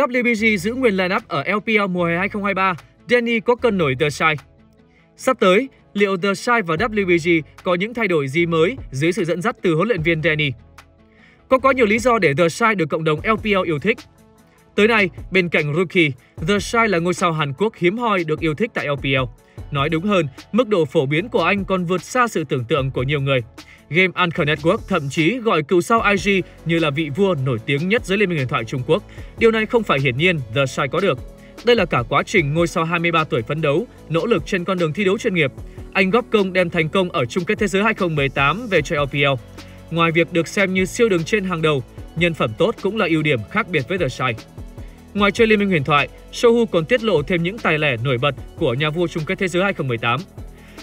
WBG giữ nguyên lineup ở LPL mùa hè 2023, Danny có cân nổi The Shine. Sắp tới, liệu The Shine và WBG có những thay đổi gì mới dưới sự dẫn dắt từ huấn luyện viên Danny? Có có nhiều lý do để The Shine được cộng đồng LPL yêu thích. Tới nay, bên cạnh Rookie, The Shine là ngôi sao Hàn Quốc hiếm hoi được yêu thích tại LPL. Nói đúng hơn, mức độ phổ biến của anh còn vượt xa sự tưởng tượng của nhiều người. Game Anchor Network thậm chí gọi cựu sao IG như là vị vua nổi tiếng nhất dưới Liên minh huyền thoại Trung Quốc. Điều này không phải hiển nhiên The Shy có được. Đây là cả quá trình ngôi sao 23 tuổi phấn đấu, nỗ lực trên con đường thi đấu chuyên nghiệp. Anh góp công đem thành công ở chung kết thế giới 2018 về cho LPL. Ngoài việc được xem như siêu đường trên hàng đầu, nhân phẩm tốt cũng là ưu điểm khác biệt với The Shy. Ngoài chơi Liên minh huyền thoại, Sohu còn tiết lộ thêm những tài lẻ nổi bật của nhà vua chung kết thế giới 2018.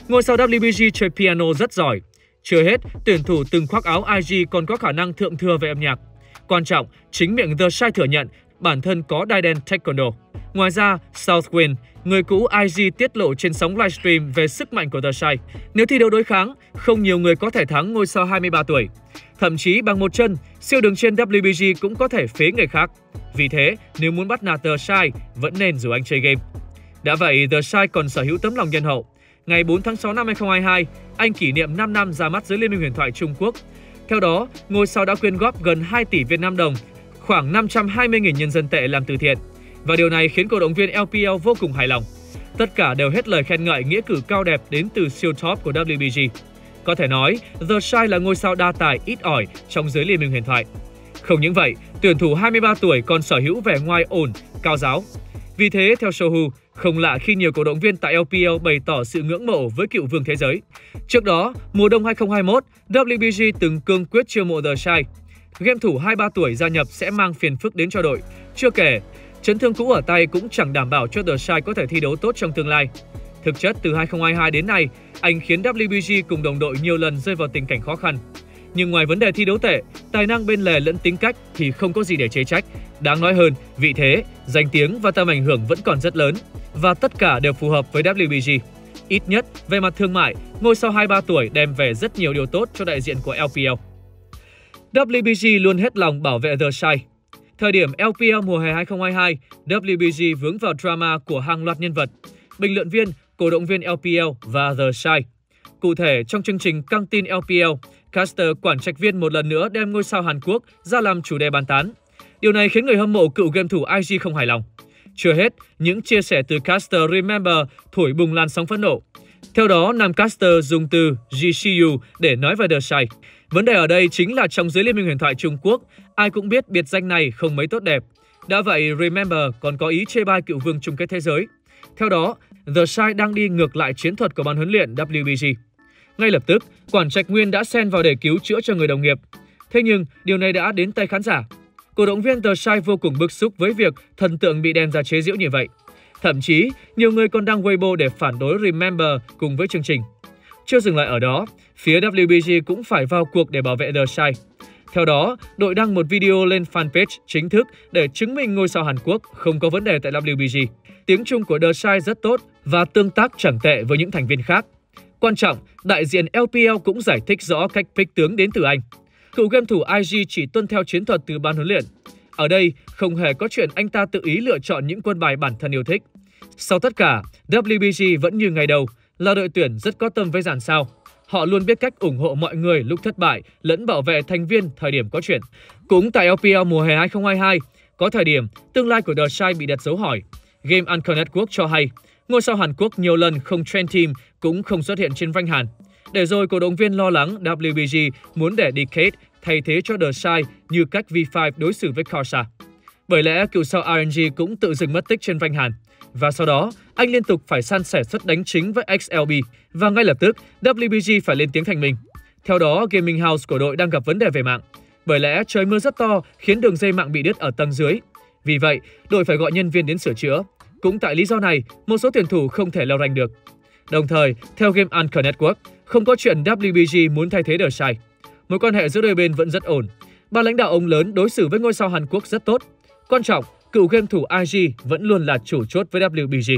Ngôi sao WBG chơi piano rất giỏi. Chưa hết, tuyển thủ từng khoác áo IG còn có khả năng thượng thừa về âm nhạc. Quan trọng, chính miệng The Shy thừa nhận bản thân có đai đen taekwondo. Ngoài ra, Southwind, người cũ IG tiết lộ trên sóng livestream về sức mạnh của The Shy. Nếu thi đấu đối kháng, không nhiều người có thể thắng ngôi sao 23 tuổi. Thậm chí bằng một chân, siêu đường trên WBG cũng có thể phế người khác. Vì thế, nếu muốn bắt nạt The Shy, vẫn nên rủ anh chơi game. Đã vậy, The Shy còn sở hữu tấm lòng nhân hậu. Ngày 4 tháng 6 năm 2022, anh kỷ niệm 5 năm ra mắt dưới Liên minh huyền thoại Trung Quốc. Theo đó, ngôi sao đã quyên góp gần 2 tỷ Việt Nam đồng, khoảng 520.000 nhân dân tệ làm từ thiện. Và điều này khiến cổ động viên LPL vô cùng hài lòng. Tất cả đều hết lời khen ngợi nghĩa cử cao đẹp đến từ siêu top của WBG. Có thể nói, The Shy là ngôi sao đa tài ít ỏi trong giới liên minh huyền thoại. Không những vậy, tuyển thủ 23 tuổi còn sở hữu vẻ ngoài ổn, cao giáo. Vì thế, theo Sohu, không lạ khi nhiều cổ động viên tại LPL bày tỏ sự ngưỡng mộ với cựu vương thế giới. Trước đó, mùa đông 2021, WBG từng cương quyết chiêu mộ The Shy. Game thủ 23 tuổi gia nhập sẽ mang phiền phức đến cho đội. Chưa kể, chấn thương cũ ở tay cũng chẳng đảm bảo cho The Shy có thể thi đấu tốt trong tương lai. Thực chất, từ 2022 đến nay, anh khiến WBG cùng đồng đội nhiều lần rơi vào tình cảnh khó khăn. Nhưng ngoài vấn đề thi đấu tệ, tài năng bên lề lẫn tính cách thì không có gì để chế trách. Đáng nói hơn, vị thế, danh tiếng và tầm ảnh hưởng vẫn còn rất lớn và tất cả đều phù hợp với WBG. Ít nhất, về mặt thương mại, ngôi sao 23 tuổi đem về rất nhiều điều tốt cho đại diện của LPL. WBG luôn hết lòng bảo vệ The Shy. Thời điểm LPL mùa hè 2022, WBG vướng vào drama của hàng loạt nhân vật, bình luận viên, cổ động viên LPL và The Shy. Cụ thể, trong chương trình căng tin LPL, Caster quản trạch viên một lần nữa đem ngôi sao Hàn Quốc ra làm chủ đề bàn tán. Điều này khiến người hâm mộ cựu game thủ IG không hài lòng. Chưa hết, những chia sẻ từ Caster Remember thổi bùng làn sóng phẫn nộ. Theo đó, nam caster dùng từ GCU để nói về The Shy. Vấn đề ở đây chính là trong giới liên minh huyền thoại Trung Quốc, ai cũng biết biệt danh này không mấy tốt đẹp. Đã vậy, Remember còn có ý chê bai cựu vương chung kết thế giới. Theo đó, The Shy đang đi ngược lại chiến thuật của ban huấn luyện WBG. Ngay lập tức, quản trạch nguyên đã xen vào để cứu chữa cho người đồng nghiệp. Thế nhưng, điều này đã đến tay khán giả. Cổ động viên The Shy vô cùng bức xúc với việc thần tượng bị đem ra chế giễu như vậy. Thậm chí, nhiều người còn đăng Weibo để phản đối Remember cùng với chương trình. Chưa dừng lại ở đó, phía WBG cũng phải vào cuộc để bảo vệ The Shy. Theo đó, đội đăng một video lên fanpage chính thức để chứng minh ngôi sao Hàn Quốc không có vấn đề tại WBG. Tiếng Trung của The Shy rất tốt và tương tác chẳng tệ với những thành viên khác. Quan trọng, đại diện LPL cũng giải thích rõ cách pick tướng đến từ anh. Cựu game thủ IG chỉ tuân theo chiến thuật từ ban huấn luyện. Ở đây, không hề có chuyện anh ta tự ý lựa chọn những quân bài bản thân yêu thích. Sau tất cả, WBG vẫn như ngày đầu, là đội tuyển rất có tâm với dàn sao. Họ luôn biết cách ủng hộ mọi người lúc thất bại, lẫn bảo vệ thành viên thời điểm có chuyện. Cũng tại LPL mùa hè 2022, có thời điểm tương lai của The Shy bị đặt dấu hỏi. Game Anchor Network cho hay, ngôi sao Hàn Quốc nhiều lần không trend team cũng không xuất hiện trên vanh hàn. Để rồi cổ động viên lo lắng WBG muốn để Decade thay thế cho The Shy như cách V5 đối xử với Karsa. Bởi lẽ cựu sao RNG cũng tự dừng mất tích trên vanh hàn. Và sau đó, anh liên tục phải san sẻ suất đánh chính với XLB và ngay lập tức WBG phải lên tiếng thành mình. Theo đó, Gaming House của đội đang gặp vấn đề về mạng. Bởi lẽ trời mưa rất to khiến đường dây mạng bị đứt ở tầng dưới. Vì vậy, đội phải gọi nhân viên đến sửa chữa. Cũng tại lý do này, một số tuyển thủ không thể leo rank được. Đồng thời, theo Game Anchor Network, không có chuyện WBG muốn thay thế The Shy. Mối quan hệ giữa đôi bên vẫn rất ổn. Ba lãnh đạo ông lớn đối xử với ngôi sao Hàn Quốc rất tốt. Quan trọng, cựu game thủ IG vẫn luôn là chủ chốt với WBG.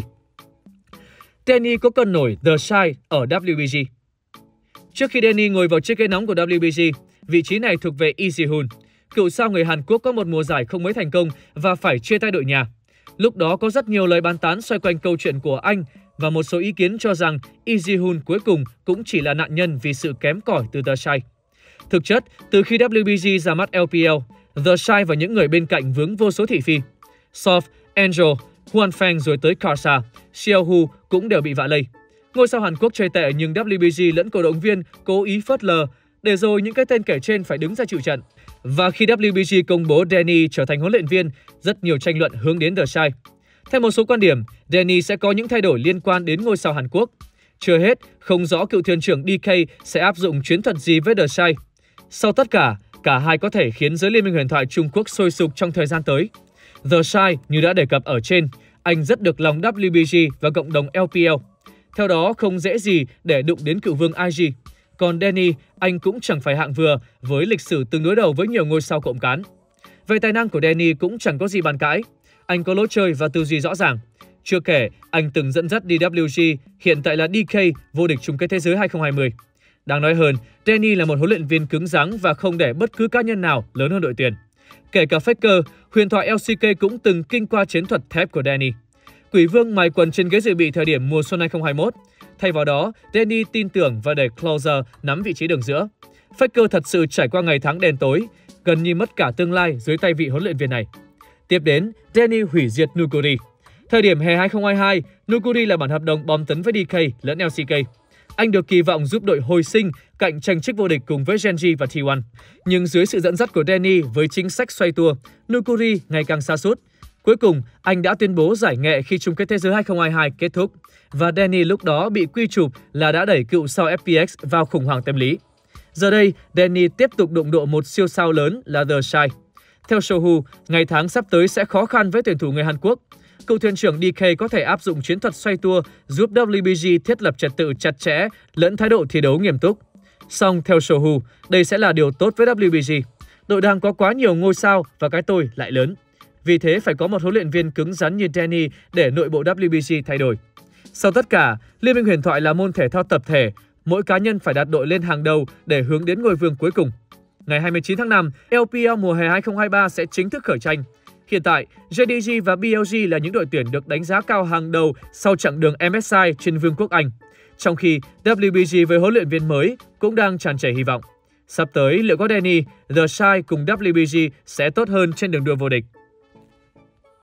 Danny có cân nổi The Shy ở WBG. Trước khi Danny ngồi vào chiếc ghế nóng của WBG, vị trí này thuộc về Lee Ji-hoon. cựu sao người Hàn Quốc có một mùa giải không mấy thành công và phải chia tay đội nhà. Lúc đó có rất nhiều lời bàn tán xoay quanh câu chuyện của anh và một số ý kiến cho rằng Lee Ji-hun cuối cùng cũng chỉ là nạn nhân vì sự kém cỏi từ The Shai. Thực chất, từ khi WBG ra mắt LPL, The Shai và những người bên cạnh vướng vô số thị phi. Soft, Angel, Huan Feng rồi tới Karsa, Xiao Hu cũng đều bị vạ lây. Ngôi sao Hàn Quốc chơi tệ nhưng WBG lẫn cổ động viên cố ý phớt lờ, để rồi những cái tên kể trên phải đứng ra chịu trận. Và khi WBG công bố Danny trở thành huấn luyện viên, rất nhiều tranh luận hướng đến The Shai. Theo một số quan điểm, Danny sẽ có những thay đổi liên quan đến ngôi sao Hàn Quốc. Chưa hết, không rõ cựu thuyền trưởng DK sẽ áp dụng chiến thuật gì với The Shai. Sau tất cả, cả hai có thể khiến giới liên minh huyền thoại Trung Quốc sôi sục trong thời gian tới. The Shai, như đã đề cập ở trên, anh rất được lòng WBG và cộng đồng LPL. Theo đó, không dễ gì để đụng đến cựu vương IG. Còn Danny, anh cũng chẳng phải hạng vừa với lịch sử từng đối đầu với nhiều ngôi sao cộng cán. Về tài năng của Danny cũng chẳng có gì bàn cãi. Anh có lối chơi và tư duy rõ ràng. Chưa kể, anh từng dẫn dắt DWG, hiện tại là DK, vô địch chung kết thế giới 2020. Đáng nói hơn, Danny là một huấn luyện viên cứng rắn và không để bất cứ cá nhân nào lớn hơn đội tuyển. Kể cả Faker, huyền thoại LCK cũng từng kinh qua chiến thuật thép của Danny. Quỷ vương mài quần trên ghế dự bị thời điểm mùa xuân 2021. Thay vào đó, Danny tin tưởng và để Closer nắm vị trí đường giữa. Faker thật sự trải qua ngày tháng đen tối, gần như mất cả tương lai dưới tay vị huấn luyện viên này. Tiếp đến, Danny hủy diệt Nuguri. Thời điểm hè 2022, Nuguri là bản hợp đồng bom tấn với DK lẫn LCK. Anh được kỳ vọng giúp đội hồi sinh, cạnh tranh chức vô địch cùng với Genji và T1. Nhưng dưới sự dẫn dắt của Danny với chính sách xoay tua, Nukuri ngày càng xa sút Cuối cùng, anh đã tuyên bố giải nghệ khi chung kết thế giới 2022 kết thúc và Danny lúc đó bị quy chụp là đã đẩy cựu sao FPX vào khủng hoảng tâm lý. Giờ đây, Danny tiếp tục đụng độ một siêu sao lớn là The Shy. Theo Sohu, ngày tháng sắp tới sẽ khó khăn với tuyển thủ người Hàn Quốc. Cựu thuyền trưởng DK có thể áp dụng chiến thuật xoay tua giúp WBG thiết lập trật tự chặt chẽ lẫn thái độ thi đấu nghiêm túc. Song theo Sohu, đây sẽ là điều tốt với WBG. Đội đang có quá nhiều ngôi sao và cái tôi lại lớn. Vì thế phải có một huấn luyện viên cứng rắn như Danny để nội bộ WBC thay đổi. Sau tất cả, Liên minh huyền thoại là môn thể thao tập thể, mỗi cá nhân phải đặt đội lên hàng đầu để hướng đến ngôi vương cuối cùng. Ngày 29 tháng 5, LPL mùa hè 2023 sẽ chính thức khởi tranh. Hiện tại, JDG và BLG là những đội tuyển được đánh giá cao hàng đầu sau chặng đường MSI trên Vương quốc Anh. Trong khi WBG với huấn luyện viên mới cũng đang tràn trề hy vọng. Sắp tới, liệu có Danny, The Shy cùng WBG sẽ tốt hơn trên đường đua vô địch?